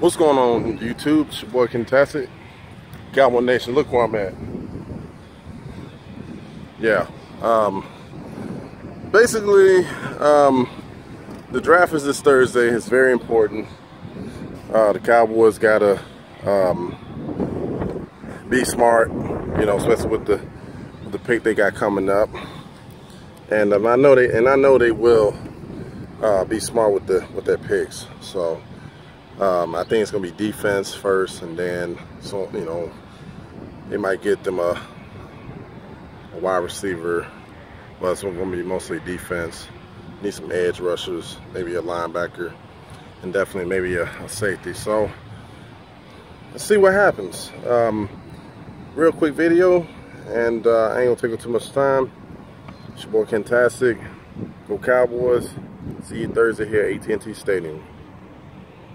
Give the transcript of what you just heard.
What's going on YouTube? It's your boy Kentastic. Cowboy Nation, look where I'm at. Yeah. Um, basically, um, the draft is this Thursday. It's very important. Uh, the Cowboys gotta um, be smart, you know, especially with the with the pick they got coming up. And um, I know they and I know they will uh, be smart with the with their picks. So um, I think it's gonna be defense first, and then so you know they might get them a, a wide receiver. But it's gonna be mostly defense. Need some edge rushers, maybe a linebacker, and definitely maybe a, a safety. So let's see what happens. Um, real quick video, and uh, I ain't gonna take up too much time. It's your boy Kentastic. Go Cowboys. See you Thursday here at AT&T Stadium.